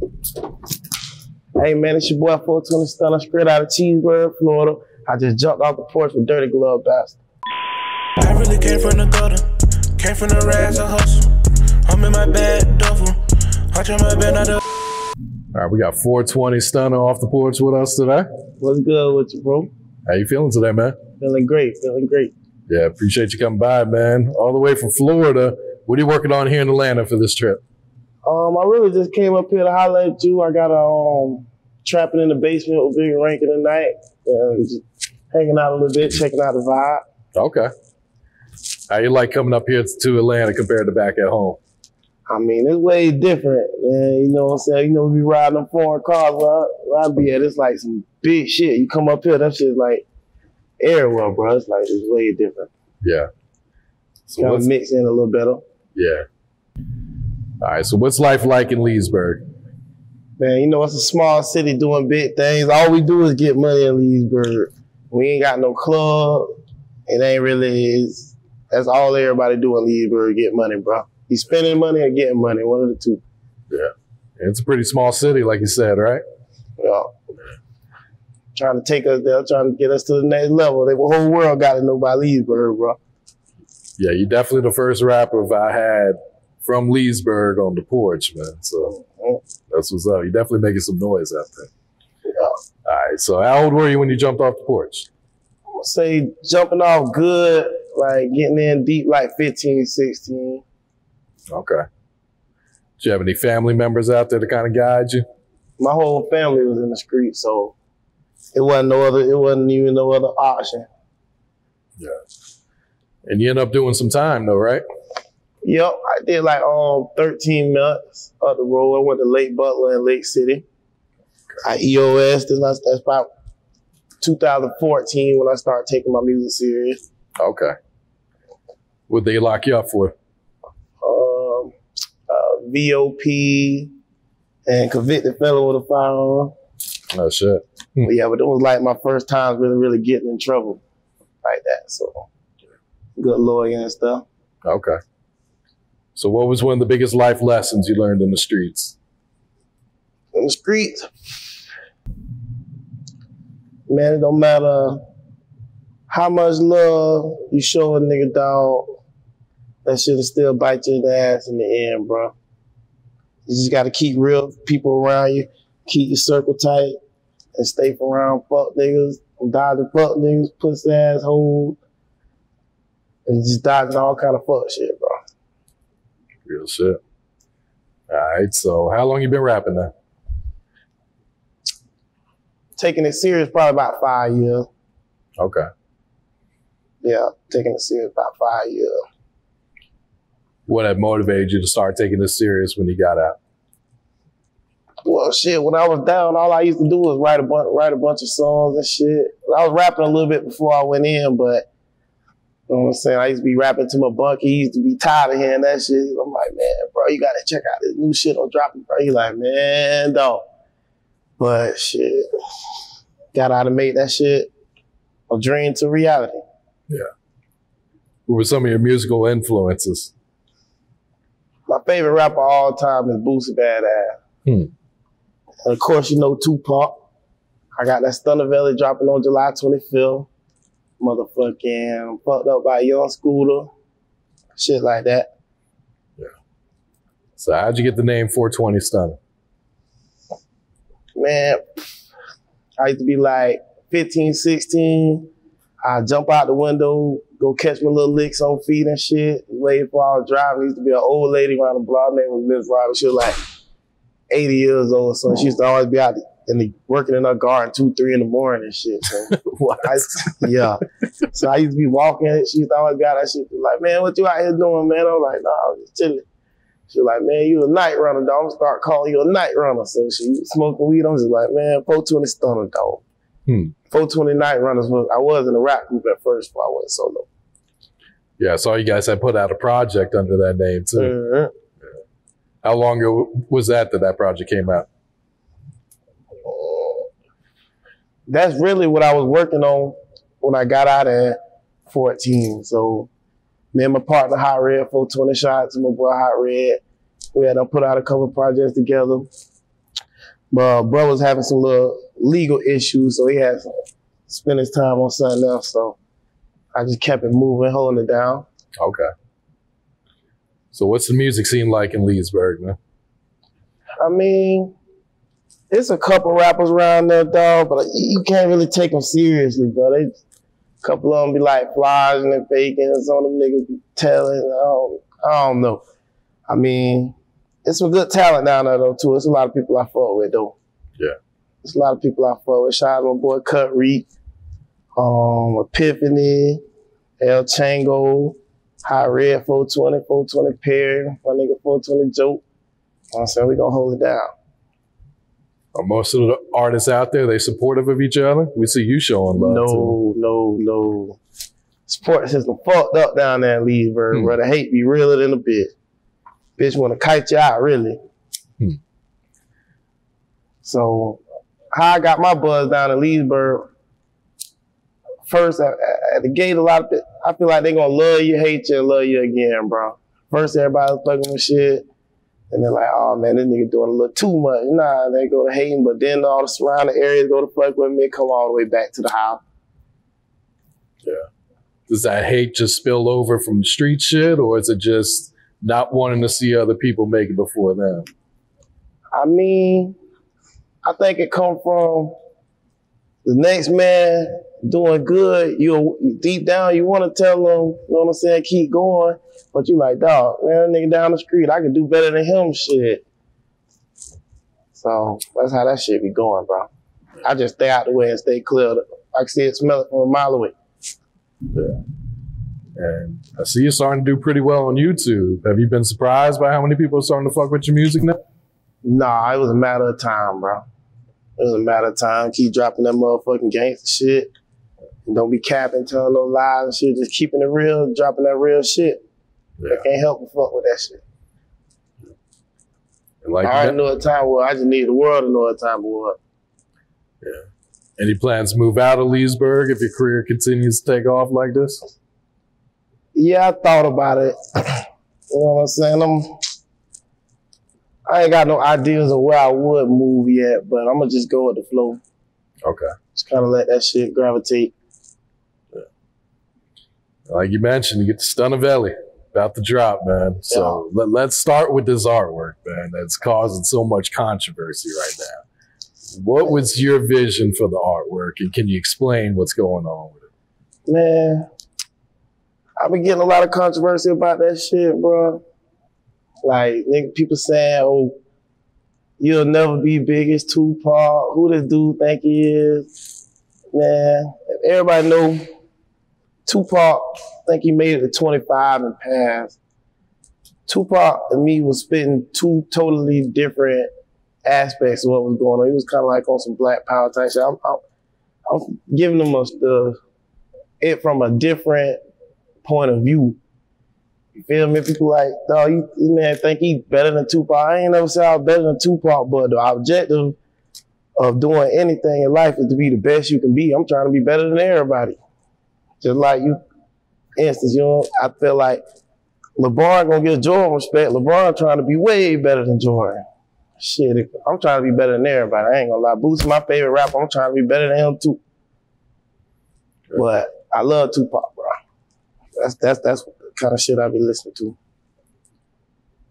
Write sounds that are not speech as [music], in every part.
Hey man, it's your boy 420 Stunna, straight out of Cheeseburg, Florida. I just jumped off the porch with Dirty Glove Bastard. I really came from the gutter, came from the rags of hustle. I'm in my bad duffel, I try my bed not to. All right, we got 420 Stunna off the porch with us today. What's good with you, bro? How you feeling today, man? Feeling great, feeling great. Yeah, appreciate you coming by, man. All the way from Florida. What are you working on here in Atlanta for this trip? Um, I really just came up here to holler at you. I got a um trapping in the basement with Big Rankin tonight. And just hanging out a little bit, checking out the vibe. Okay. How you like coming up here to Atlanta compared to back at home? I mean, it's way different, man. You know what I'm saying? You know, we be riding them foreign cars where I, where I be at. It's like some big shit. You come up here, that shit's like everywhere, bro. It's like, it's way different. Yeah. So Kind of mix in a little better. yeah. All right. So what's life like in Leesburg? Man, you know, it's a small city doing big things. All we do is get money in Leesburg. We ain't got no club. It ain't really, that's all everybody do in Leesburg, get money, bro. You spending money or getting money, one of the two. Yeah. It's a pretty small city, like you said, right? Yeah. Trying to take us there, trying to get us to the next level. The whole world got to know about Leesburg, bro. Yeah, you're definitely the first rapper I had from Leesburg on the porch, man. So that's what's up. You're definitely making some noise out there. Yeah. All right. So how old were you when you jumped off the porch? I'm gonna say jumping off good, like getting in deep, like 15, 16. Okay. Do you have any family members out there to kind of guide you? My whole family was in the street, so it wasn't no other. It wasn't even no other option. Yeah. And you end up doing some time though, right? Yep, I did like um 13 months of the road. I went to Lake Butler and Lake City. I EOS. That's not- that's about 2014 when I started taking my music serious. Okay. Would they lock you up for? Um, uh, VOP and convicted fellow with a firearm. Oh shit. But yeah, but it was like my first times really, really getting in trouble like that. So good lawyer and stuff. Okay. So what was one of the biggest life lessons you learned in the streets? in the streets. Man, it don't matter how much love you show a nigga, dog. That shit'll still bite you in the ass in the end, bro. You just gotta keep real people around you, keep your circle tight, and stay around fuck niggas, dodging fuck niggas, pussy assholes, and just dodging all kind of fuck shit, bro. Real shit. All right. So how long you been rapping now? Taking it serious probably about five years. Okay. Yeah, taking it serious about five years. What had motivated you to start taking this serious when you got out? Well, shit. When I was down, all I used to do was write a bunch, write a bunch of songs and shit. I was rapping a little bit before I went in, but you know what I'm saying. I used to be rapping to my bunk. He used to be tired of hearing that shit. I'm like, man, bro, you gotta check out this new shit on dropping, bro. He like, man, don't. But shit, gotta how to make that shit a dream to reality. Yeah. Who were some of your musical influences? My favorite rapper of all time is Boosie Badass. Hmm. And of course, you know Tupac. I got that Stunnavelli dropping on July 25th. Motherfucking fucked up by a Young Scooter. Shit like that. Yeah. So how'd you get the name 420 Stunna? Man, I used to be like 15, 16. I jump out the window, go catch my little licks on feet and shit. Lady for I was driving, there used to be an old lady around the block. Her name was Miss Robin. She was like 80 years old, so she used to always be out in the working in her garden two, three in the morning and shit. So What? [laughs] I, yeah. So I used to be walking. She used to always be out that shit. Like, man, what you out here doing, man? I'm like, nah, I'm just chilling. She was like, man, you a night runner, dog. I'm gonna start calling you a night runner. So she smoking weed. I'm just like, man, 420 Stunna, dog. Hmm. 420 night runners was I was in a rap group at first, but I wasn't solo. Yeah, I saw you guys had put out a project under that name too. Mhm. How long ago was that that that project came out? That's really what I was working on when I got out at 14. So me and my partner Hot Red, 420 shots, and my boy Hot Red, we had to put out a couple projects together. But bro was having some little legal issues, so he had to spend his time on something else. So I just kept it moving, holding it down. Okay. So what's the music scene like in Leesburg, man? I mean, it's a couple rappers around there, dog, but you can't really take them seriously, bro. They, a couple of them be like flies and faking, and some of them niggas be telling. I don't, I don't know. I mean, it's some good talent down there though too. It's a lot of people I fuck with though. Yeah. It's a lot of people I fuck with. Shout out to my boy Cut Reek, um, Epiphany, El Chango, High Red 420, 420 Perry, my nigga 420 Joke. I'm saying we gonna hold it down. Most of the artists out there they supportive of each other? We see you showing love. No, too. no, no. Support system fucked up down there in Leesburg, Hmm. bro. The hate be realer than a bitch. Bitch wanna kite you out, really. Hmm. So how I got my buzz down in Leesburg, first at, at the gate, a lot of it, I feel like they gonna love you, hate you, and love you again, bro. First everybody was fucking with shit. And they're like, oh man, this nigga doing a little too much. Nah, they go to hating, but then all the surrounding areas go to fuck with me, come all the way back to the house. Yeah. Does that hate just spill over from the street shit, or is it just not wanting to see other people make it before them? I mean, I think it come from the next man doing good. You deep down, you want to tell them, you know what I'm saying, keep going, but you like, dog, man, that nigga down the street, I could do better than him, shit. So that's how that shit be going, bro. I just stay out the way and stay clear. I can see it, smell it from a mile away. Yeah. And I see you're starting to do pretty well on YouTube. Have you been surprised by how many people are starting to fuck with your music now? Nah, it was a matter of time, bro. It was a matter of time. Keep dropping that motherfucking gangster shit. And don't be capping, telling no lies and shit. Just keeping it real, dropping that real shit. Yeah. I can't help but fuck with that shit. And like, I already know what time was. I just need the world to know what time it was. any plans to move out of Leesburg if your career continues to take off like this? Yeah, I thought about it. [clears throat] you know what I'm saying? I'm, I ain't got no ideas of where I would move yet, but I'm gonna just go with the flow. Okay. Just kind of let that shit gravitate. Yeah. Like you mentioned, you get the Stunnavelli about to drop, man. So let, let's start with this artwork, man. That's causing so much controversy right now. What was your vision for the artwork, and can you explain what's going on with it? Man, I've been getting a lot of controversy about that shit, bro. Like, nigga, people saying, oh, you'll never be big as Tupac. Who this dude think he is? Man, everybody know Tupac I think he made it to 25 and passed. Tupac and me was spitting two totally different aspects of what was going on. He was kind of like on some black power type shit. I'm, I'm, I'm giving him a, the, it from a different point of view. You feel me? People like, dog, you, this man think he better than Tupac. I ain't never said I was better than Tupac, but the objective of doing anything in life is to be the best you can be. I'm trying to be better than everybody. Just like you, instance, you know, I feel like LeBron gonna give Jordan respect. LeBron trying to be way better than Jordan. Shit, I'm trying to be better than everybody. I ain't gonna lie. Boots my favorite rapper. I'm trying to be better than him too. But I love Tupac, bro. That's that's that's kind of shit I be listening to.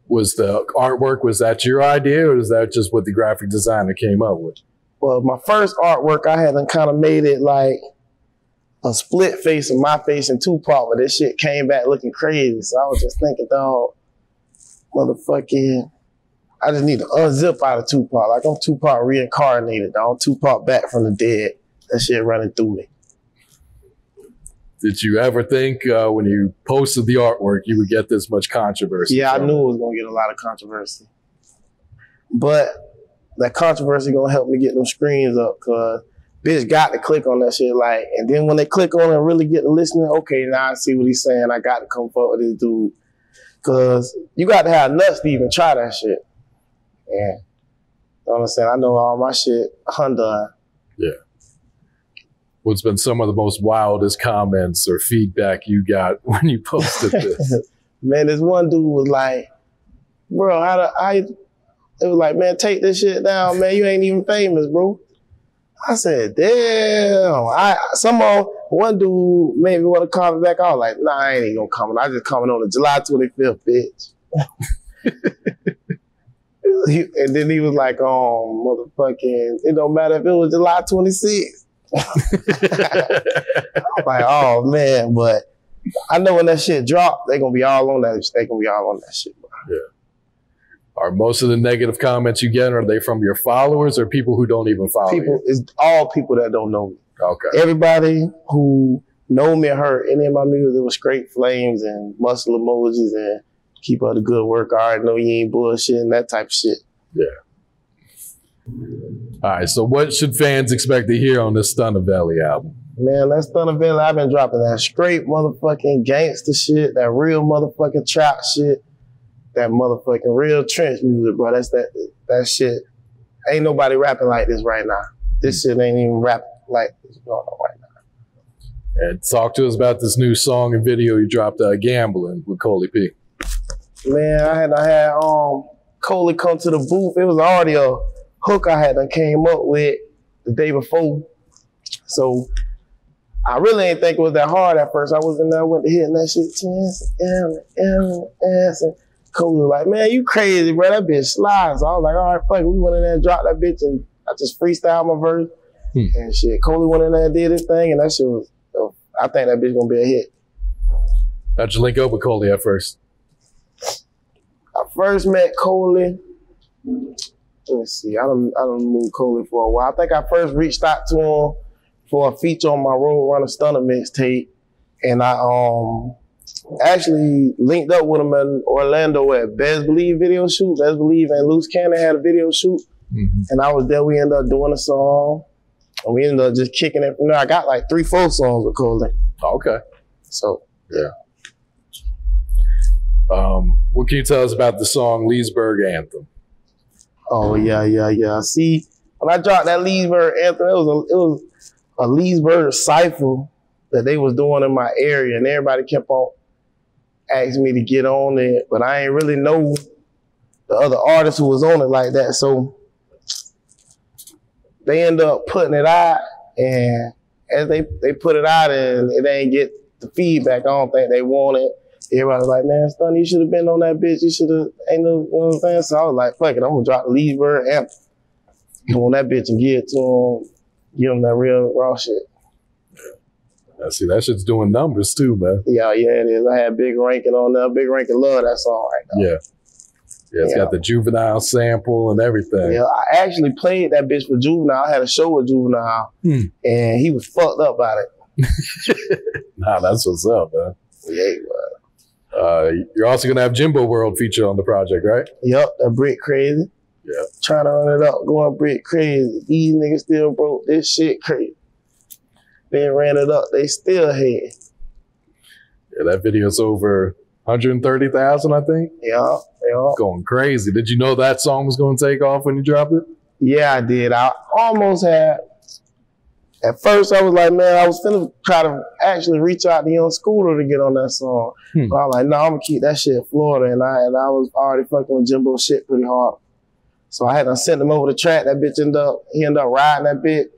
Was the artwork was that your idea, or is that just what the graphic designer came up with? Well, my first artwork, I hadn't kind of made it like a split face of my face and Tupac, but this shit came back looking crazy. So I was just thinking, dog, motherfucking, I just need to unzip out of Tupac. Like I'm Tupac reincarnated, dog. Tupac back from the dead. That shit running through me. Did you ever think uh, when you posted the artwork you would get this much controversy? Yeah, I knew it? was gonna get a lot of controversy. But that controversy gonna help me get them screens up cause bitch got to click on that shit like and then when they click on it and really get to listening, okay, now I see what he's saying. I got to come forward with this dude. Cause you got to have nuts to even try that shit. And you know what I'm saying? I know all my shit undone. What's been some of the most wildest comments or feedback you got [laughs] when you posted this? [laughs] Man, this one dude was like, bro, how, the, I, It was like, man, take this shit down, man. You ain't even famous, bro. I said, damn. I somehow one dude made me want to comment back. I was like, nah, I ain't even gonna comment. I just comment on the July 25th, bitch. [laughs] And then he was like, um, motherfucking, it don't matter if it was July 26th. [laughs] I'm like, oh man, but I know when that shit drop, they gonna be all on that. They gonna be all on that shit. Bro. Are most of the negative comments you get are they from your followers or people who don't even follow People, it's all people that don't know me. Okay. Everybody who know me or heard any of my music, it was straight flames and muscle emojis and keep up the good work. I already know you ain't bullshit and that type of shit. All right. So what should fans expect to hear on this Stunnavelli album? Man, that's Stunnavelli. I've been dropping that straight motherfucking gangster shit, that real motherfucking trap shit, that motherfucking real trench music, bro. That's that that shit. Ain't nobody rapping like this right now. This shit ain't even rap like this going on right now. And talk to us about this new song and video you dropped, uh, Gambling with Koly P. Man, I had I had um Koly come to the booth. It was already a hook I had done came up with the day before. So I really ain't think it was that hard at first. I was in there, went to hitting that shit, chance, and, and, Koly was like, man, you crazy, bro. That bitch slides. So I was like, all right, fuck it. We went in there and dropped that bitch, and I just freestyled my verse. Hmm. And shit, Koly went in there and did his thing, and that shit was, uh, I think that bitch gonna be a hit. How'd you link up with Koly at first? I first met Koly. Let me see. I don't I don't move Koly for a while. I think I first reached out to him for a feature on my Road Runner Stunna mixtape, and I um actually linked up with him in Orlando at Best Believe video shoot. Best Believe and Loose Cannon had a video shoot, Mm-hmm. and I was there. We ended up doing a song, and we ended up just kicking it from there. I got like three, four songs with Koly. Okay. So yeah. Um, what can you tell us about the song Leesburg Anthem? Oh yeah, yeah, yeah. See, when I dropped that Leesburg anthem, it was a it was a Leesburg cipher that they was doing in my area, and everybody kept on asking me to get on it, but I ain't really know the other artists who was on it like that. So they end up putting it out, and as they they put it out, and it ain't get the feedback. I don't think they wanted. Everybody was like, man, Stun, you should have been on that bitch. You should have, ain't no, you know what I'm saying? So I was like, fuck it, I'm gonna drop the Leesburg anthem. Go on that bitch and give it to him, give him that real raw shit. I see that shit's doing numbers too, man. Yeah, yeah, it is. I had Big Rankin on there. Big Rankin love that song right now. Yeah. Yeah, it's Yeah. got the juvenile sample and everything. Yeah, I actually played that bitch for Juvenile. I had a show with Juvenile, Hmm. and he was fucked up about it. [laughs] Nah, that's what's up, man. Yeah, he was. Uh, you're also gonna have Jimbo World feature on the project, right? Yup, that brick crazy. Yeah. Trying to run it up, going brick crazy. These niggas still broke. This shit crazy. They ran it up. They still had. Yeah, that video's over 130,000, I think. Yeah, yeah. Going crazy. Did you know that song was gonna take off when you dropped it? Yeah, I did. I almost had. At first, I was like, man, I was finna try to actually reach out to Young Scooter to get on that song. Hmm. But I was like, no, I'm gonna keep that shit in Florida, and I and I was already fucking with Jimbo shit pretty hard. So I had to send him over the track. That bitch ended up, he ended up riding that bit.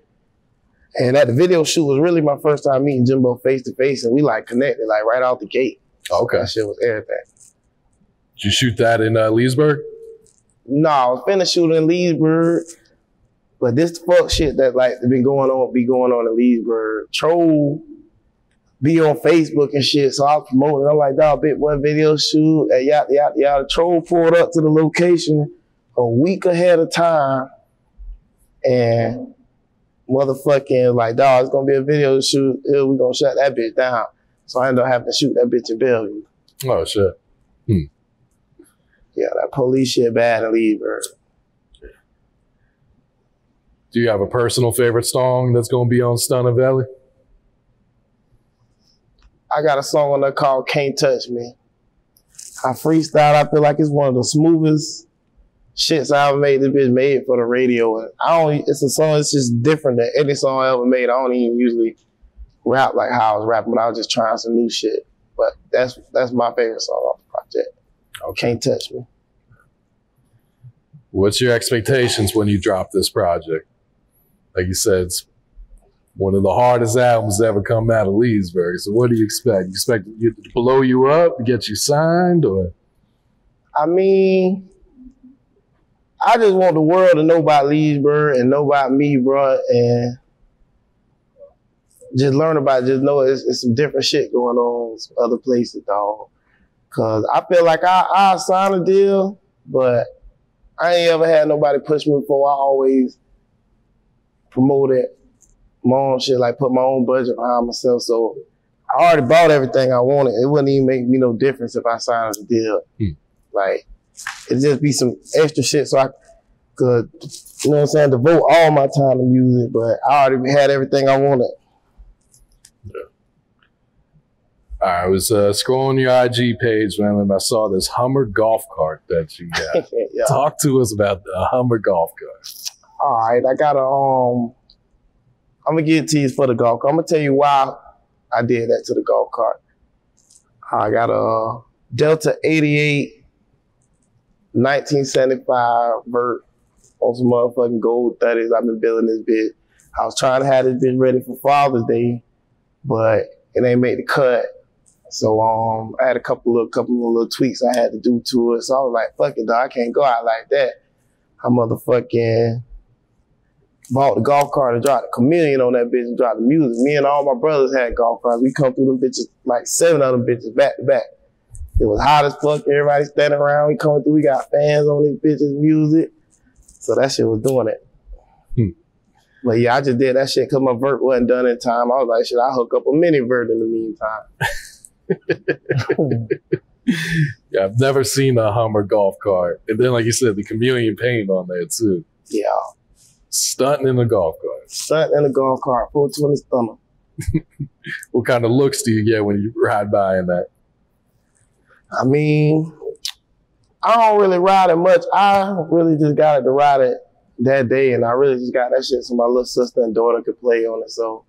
And at the video shoot was really my first time meeting Jimbo face to face, and we like connected like right out the gate. Okay. That shit was everything. Did you shoot that in uh, Leesburg? No, I was finna shoot in Leesburg, but this fuck shit that like been going on, be going on in Leesburg. Troll be on Facebook and shit, so I was promoting. I'm like, dog, bit one video shoot, and yada yada yada. Troll pulled up to the location a week ahead of time, and motherfucking like, dog, it's gonna be a video shoot. Here we gonna shut that bitch down. So I ended up having to shoot that bitch in Belleview. Oh shit. Hmm. Yeah, that police shit bad in Leesburg. Do you have a personal favorite song that's gonna be on Stunnavelli? I got a song on there called Can't Touch Me. I freestyle. I feel like it's one of the smoothest shits I ever made. This bitch made for the radio. And I don't, it's a song, it's just different than any song I ever made. I don't even usually rap like how I was rapping, but I was just trying some new shit. But that's that's my favorite song off the project. Okay. Can't Touch Me. What's your expectations when you drop this project? Like you said, it's one of the hardest albums to ever come out of Leesburg. So what do you expect? You expect to blow you up, to get you signed, or? I mean, I just want the world to know about Leesburg and know about me, bro, and just learn about it. Just know it's, it's some different shit going on other places, dog. Cause I feel like I I sign a deal, but I ain't ever had nobody push me before. I always promoted my own shit, like put my own budget behind myself. So I already bought everything I wanted. It wouldn't even make me no difference if I signed a deal. Hmm. Like it'd just be some extra shit so I could, you know what I'm saying, devote all my time to music. But I already had everything I wanted. I was uh, scrolling your IG page, man, and I saw this Hummer golf cart that you got. [laughs] yeah. Talk to us about the Hummer golf cart. All right, I got a um. I'm gonna get teased for the golf cart. I'm gonna tell you why I did that to the golf cart. I got a Delta 88 1975 vert on some motherfucking gold 30s. I've been building this bit. I was trying to have this bit ready for Father's Day, but it ain't made the cut. So um, I had a couple of couple of little tweaks I had to do to it. So I was like, "Fuck it, dog. I can't go out like that." I motherfucking bought the golf cart and dropped the chameleon on that bitch and dropped the music. Me and all my brothers had golf carts. We come through them bitches like seven of them bitches back to back. It was hot as fuck. Everybody standing around. We coming through. We got fans on these bitches' music. So that shit was doing it. Hmm. But yeah, I just did that shit because my vert wasn't done in time. I was like, shit, I hook up a mini vert in the meantime. [laughs] [laughs] Yeah, I've never seen a Hummer golf cart. And then, like you said, the chameleon paint on there too. yeah, Stunting in a golf cart. stunt in a golf cart, full to the stomach. [laughs] What kind of looks do you get when you ride by in that? I mean, I don't really ride it much. I really just got it to ride it that day, and I really just got that shit so my little sister and daughter could play on it. So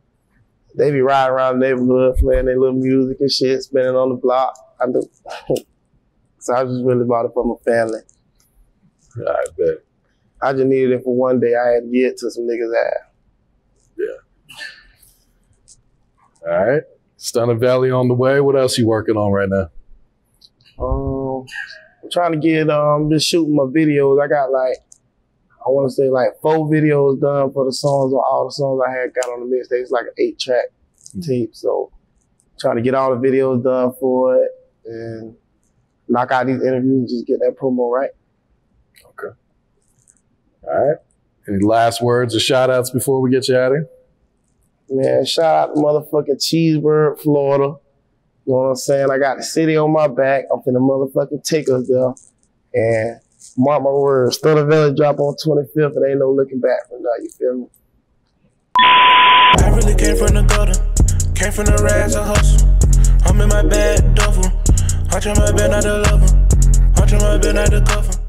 they be riding around the neighborhood, playing their little music and shit, spinning on the block. I do. [laughs] so I just really bought it for my family. I bet. I just needed it for one day. I had to get to some niggas' ass. Yeah. All right. Stunnavelli on the way. What else you working on right now? Um, I'm trying to get um just shooting my videos. I got like I want to say like four videos done for the songs or all the songs I had got on the mixtape. It's like an eight track tape. So trying to get all the videos done for it and knock out these interviews and just get that promo right. All right. Any last words or shout outs before we get you out of here? Man, shout out to motherfucking Cheeseburg, Florida. You know what I'm saying? I got the city on my back. I'm finna motherfucking take us there. And mark my words, Stunnavelli drop on 25th and ain't no looking back from that, you feel me? I really came from the gutter, came from the rags of hustle. I'm in my bad duffel. I try my best not to love 'em. I try my best not to cuff 'em.